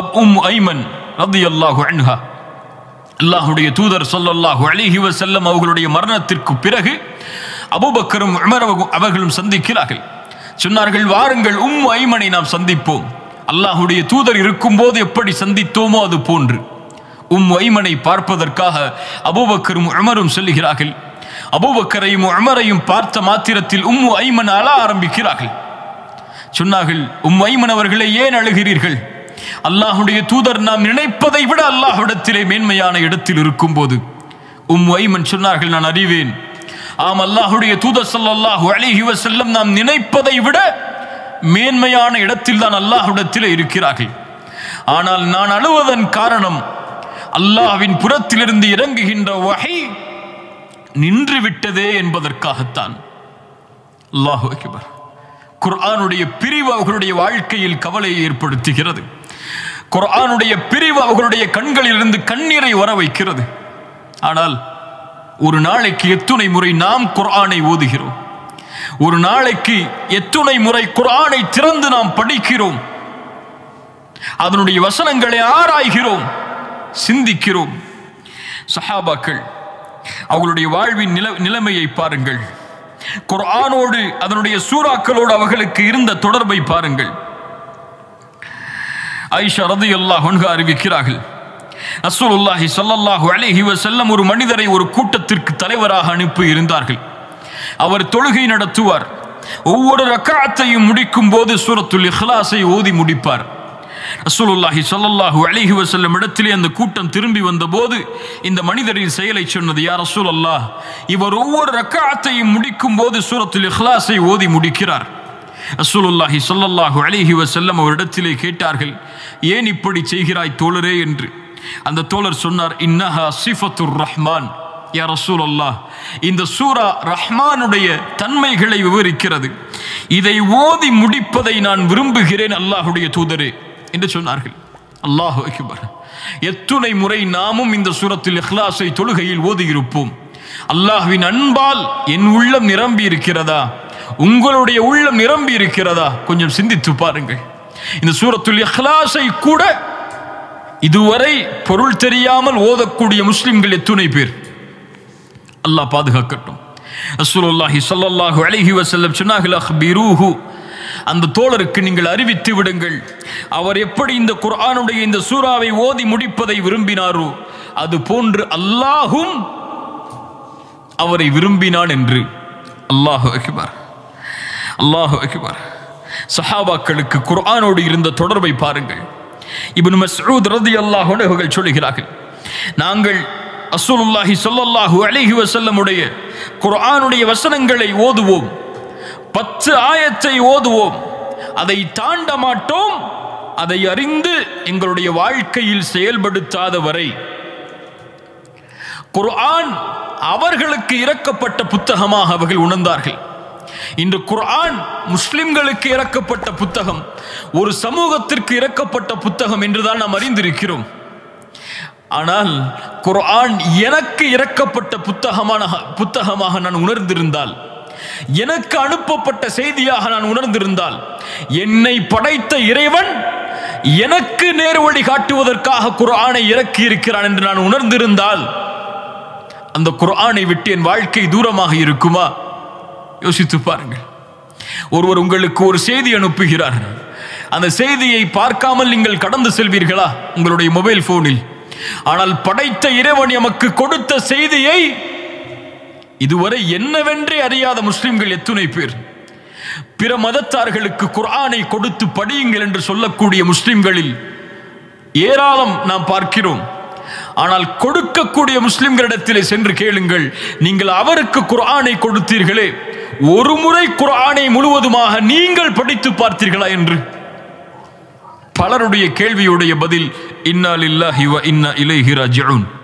அப்- உம் ஐமன் ரதியல்லாஹு அன்ஹா. அல்லாஹுடைய தூதர் சொல்லல்லாஹு அலிஹி வசல்லம் அவர்களுடைய மரணத்திற்கு பிறகு அபூபக்கரும் உமர் அவர்களும் சந்திக்கிறார்கள். சொன்னார்கள் வாருங்கள் உம் ஐமனை நாம் சந்திப்போம். அல்லாஹுடைய தூதர் இருக்கும்போது எப்படி சந்தித்தோமோ அது போன்று. உம் ஐமனை பார்ப்பதற்காக அபூபக்கரும் உமரும் சொல்லுகிறார்கள் அபூபக்கரையும் உமரையும் பார்த்த மாத்திரத்தில் உம் ஐமன் அழ ஆரம்பிக்கிறார்கள். சொன்னார்கள் உம் ஐமன் அவர்களே ஏன் அழுகிறீர்கள்? அல்லாஹுடைய தூதர் நாம் நினைப்பதை விட அல்லாஹ்விடத்திலே மேன்மையான இடத்தில் இருக்கும்போது உம் ஐமன் சொன்னார்கள் நான் அறிவேன். ஆம் அல்லாஹுடைய தூதர் ஸல்லல்லாஹு அலைஹி வஸல்லம் நாம் நினைப்பதை விட மேன்மையான இடத்தில் தான் அல்லாஹ்விடத்திலே இருக்கிறார்கள். ஆனால் நான் அழுவதன் காரணம் அல்லாஹ்வின் புறத்திலிருந்து இறங்குகின்ற வகை நின்று விட்டதே என்பதற்காகத்தான். அல்லாஹு அக்பர். குர்ஆனுடைய பிரிவு அவர்களுடைய வாழ்க்கையில் கவலையை ஏற்படுத்துகிறது. குரானுடைய பிரிவு அவர்களுடைய கண்களிலிருந்து கண்ணீரை வர வைக்கிறது. ஆனால் ஒரு நாளைக்கு எத்துணை முறை நாம் குரானை ஓதுகிறோம். ஒரு நாளைக்கு எத்துணை முறை குரானை திறந்து நாம் படிக்கிறோம். அதனுடைய வசனங்களை ஆராய்கிறோம் சிந்திக்கிறோம். சஹாபாக்கள் அவர்களுடைய வாழ்வின் நில நிலைமையை பாருங்கள். குர்ஆனோடு அதனுடைய சூறாக்களோடு அவர்களுக்கு இருந்த தொடர்பை பாருங்கள். ஐஷா ரதியல்லாஹு அன்ஹா அறிவிக்கிறார்கள். அசூலுல்லாஹி சல்லல்லாஹு அலேஹி வசல்லம் ஒரு மனிதரை ஒரு கூட்டத்திற்கு தலைவராக அனுப்பி இருந்தார்கள். அவர் தொழுகை நடத்துவார். ஒவ்வொரு ரக்காத்தையும் முடிக்கும் போது சூரத்துல் இஹ்லாஸை ஓதி முடிப்பார். அசூலுல்லாஹி சல்லல்லாஹு அலைஹி வசல்லம் இடத்திலே அந்த கூட்டம் திரும்பி வந்தபோது இந்த மனிதரின் செயலை சொன்னது யார் அசூல் அல்லாஹ் இவர் ஒவ்வொரு ரக்காத்தையும் முடிக்கும் போது சூரத்துல் இஹ்லாஸை ஓதி முடிக்கிறார். ரசூலுல்லாஹி சொல்லல்லாஹு அலிஹி வசல்லம் அவரிடத்திலே கேட்டார்கள் ஏன் இப்படி செய்கிறாய் தோழரே? என்று. அந்த தோழர் சொன்னார் இன்னஹா சிஃபத்துர் ரஹ்மான். யா ரசூலல்லாஹ் இந்த சூரா ரஹ்மானுடைய தன்மைகளை விவரிக்கிறது. இதை ஓதி முடிப்பதை நான் விரும்புகிறேன் அல்லாஹுடைய தூதரே என்று சொன்னார்கள். அல்லாஹு அக்பர். எத்துணை முறை நாமும் இந்த சூரத்தில் இஹ்லாஸை தொழுகையில் ஓதியிருப்போம். அல்லாஹ்வின் அன்பால் என் உள்ளம் நிரம்பி இருக்கிறதா உங்களுடைய உள்ளம் நிரம்பி இருக்கிறதா? கொஞ்சம் சிந்தித்து பாருங்கள். இந்த சூரத்துல் இஹ்லாஸை கூட இதுவரை பொருள் தெரியாமல் ஓதக்கூடிய முஸ்லிம்கள் எத்துணை பேர்? அல்லாஹ் பாதுகாக்கட்டும். அசுலுல்லாஹி ஸல்லல்லாஹு அலைஹி வசல்லம் சொன்னார்கள் அக்பிரூஹு அந்த தோழருக்கு நீங்கள் அறிவித்து விடுங்கள். அவர் எப்படி இந்த குர்ஆனுடைய இந்த சூறாவை ஓதி முடிப்பதை விரும்பினாரோ அது போன்று அல்லாஹும் அவரை விரும்பினான் என்று. அல்லாஹு அக்பர். அல்லாஹ் வைக்குவார் சஹாபாக்களுக்கு குர்ஆனோடு இருந்த தொடர்பை பாருங்கள். இப்னு மஸ்ஊத் ரதி அன்ஹு அவர்கள் சொல்கிறார்கள் நாங்கள் ரசூலுல்லாஹி சொல்லல்லாஹு அலைஹி வஸல்லமுடைய குர்ஆனுடைய வசனங்களை ஓதுவோம். பத்து ஆயத்தை ஓதுவோம். அதை தாண்ட மாட்டோம். அதை அறிந்து எங்களுடைய வாழ்க்கையில் செயல்படுத்தாத வரை. குர்ஆன் அவர்களுக்கு இறக்கப்பட்ட புத்தகமாக அவர்கள் உணர்ந்தார்கள். இன்று குர்ஆன் முஸ்லிம்களுக்கு இறக்கப்பட்ட புத்தகம். ஒரு சமூகத்திற்கு இறக்கப்பட்ட புத்தகம் என்றுதான் நாம் அறிந்திருக்கிறோம். ஆனால் குர்ஆன் எனக்கு இறக்கப்பட்ட புத்தகமான புத்தகமாக நான் உணர்ந்திருந்தால் எனக்கு அனுப்பப்பட்ட செய்தியாக நான் உணர்ந்திருந்தால் என்னை படைத்த இறைவன் எனக்கு நேர்வழி காட்டுவதற்காக குர்ஆனை இறக்கி இருக்கிறான் என்று நான் உணர்ந்திருந்தால் அந்த குர்ஆனை விட்டு என் வாழ்க்கை தூரமாக இருக்குமா? யோசித்து பாருங்கள். ஒருவர் உங்களுக்கு ஒரு செய்தி அனுப்புகிறார். அந்த செய்தியை பார்க்காமல் நீங்கள் கடந்து செல்வீர்களா? உங்களுடைய மொபைல் போனில் ஆனால் படைத்த இறைவன் எமக்கு கொடுத்த செய்தியை இதுவரை என்னவென்றே அறியாத முஸ்லிம்கள் எத்துணை பேர். பிற மதத்தார்களுக்கு குர்ஆனை கொடுத்து படியுங்கள் என்று சொல்லக்கூடிய முஸ்லிம்களில் ஏராளம் நாம் பார்க்கிறோம். ஆனால் கொடுக்கக்கூடிய முஸ்லிம்களிடத்திலே சென்று கேளுங்கள் நீங்கள் அவருக்கு குர்ஆனை கொடுத்தீர்களே. ஒரு முறை குர்ஆனை முழுவதுமாக நீங்கள் படித்து பார்த்தீர்களா என்று? பலருடைய கேள்வியுடைய பதில் இன்னா லில்லாஹி வ இன்னா இலைஹி ராஜிஊன்.